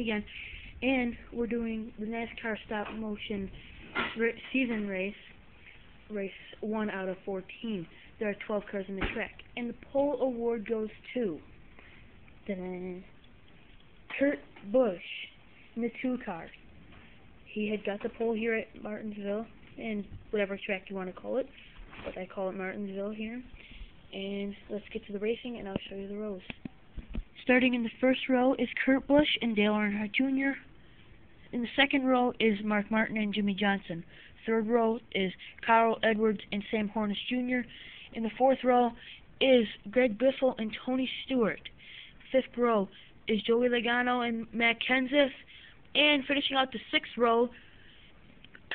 again. And we're doing the NASCAR stop motion season race, race 1 out of 14. There are 12 cars in the track. And the pole award goes to Kurt Busch in the two car. He had got the pole here at Martinsville, and whatever track you want to call it, but I call it Martinsville here. And let's get to the racing, and I'll show you the rows. Starting in the first row is Kurt Busch and Dale Earnhardt Jr. In the second row is Mark Martin and Jimmie Johnson. Third row is Carl Edwards and Sam Hornish Jr. In the fourth row is Greg Biffle and Tony Stewart. Fifth row is Joey Logano and Matt Kenseth. And finishing out the sixth row,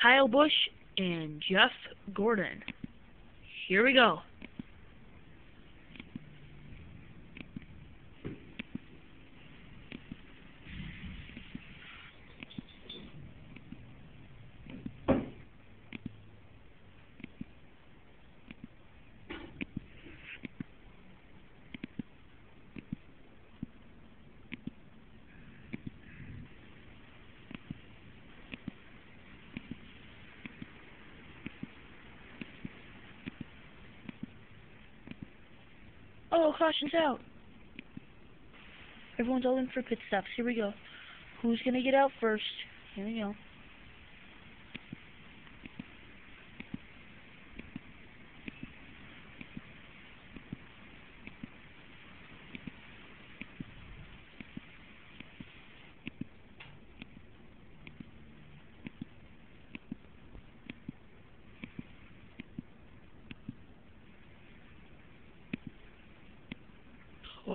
Kyle Busch and Jeff Gordon. Here we go. Oh, caution's out. Everyone's all in for pit stops. Here we go. Who's gonna get out first? Here we go.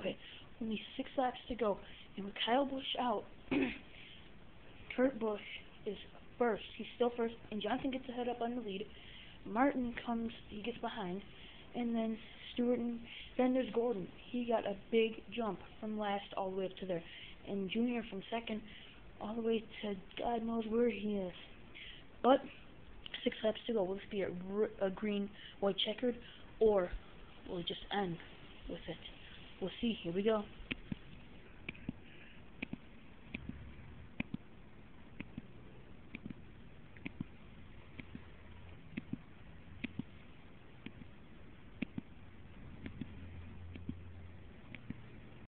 Okay, only six laps to go. And with Kyle Busch out, Kurt Busch is first. He's still first, and Johnson gets ahead up on the lead. Martin comes, he gets behind, and then Stewart, and then there's Gordon. He got a big jump from last all the way up to there. And Junior from second all the way to God knows where he is. But six laps to go. Will this be a, green, white checkered, or will it just end with it? We'll see. Here we go.